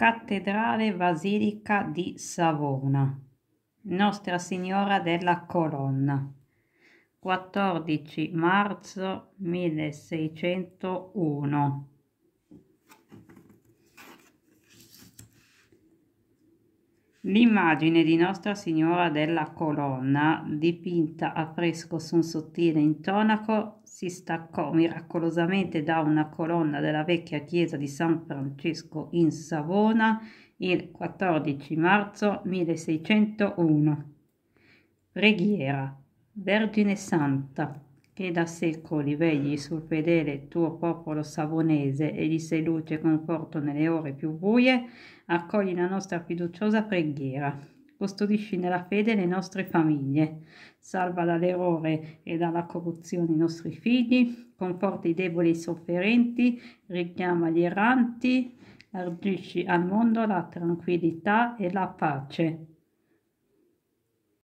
Cattedrale Basilica di Savona, Nostra Signora della Colonna, 14 marzo 1601. L'immagine di Nostra Signora della Colonna, dipinta a fresco su un sottile intonaco, si staccò miracolosamente da una colonna della vecchia chiesa di San Francesco in Savona il 14 marzo 1601. Preghiera. Vergine Santa, che da secoli vegli sul fedele tuo popolo savonese e gli sei luce e conforto nelle ore più buie, accogli la nostra fiduciosa preghiera. Custodisci nella fede le nostre famiglie, salva dall'errore e dalla corruzione i nostri figli, conforta i deboli e i sofferenti, richiama gli erranti, argisci al mondo la tranquillità e la pace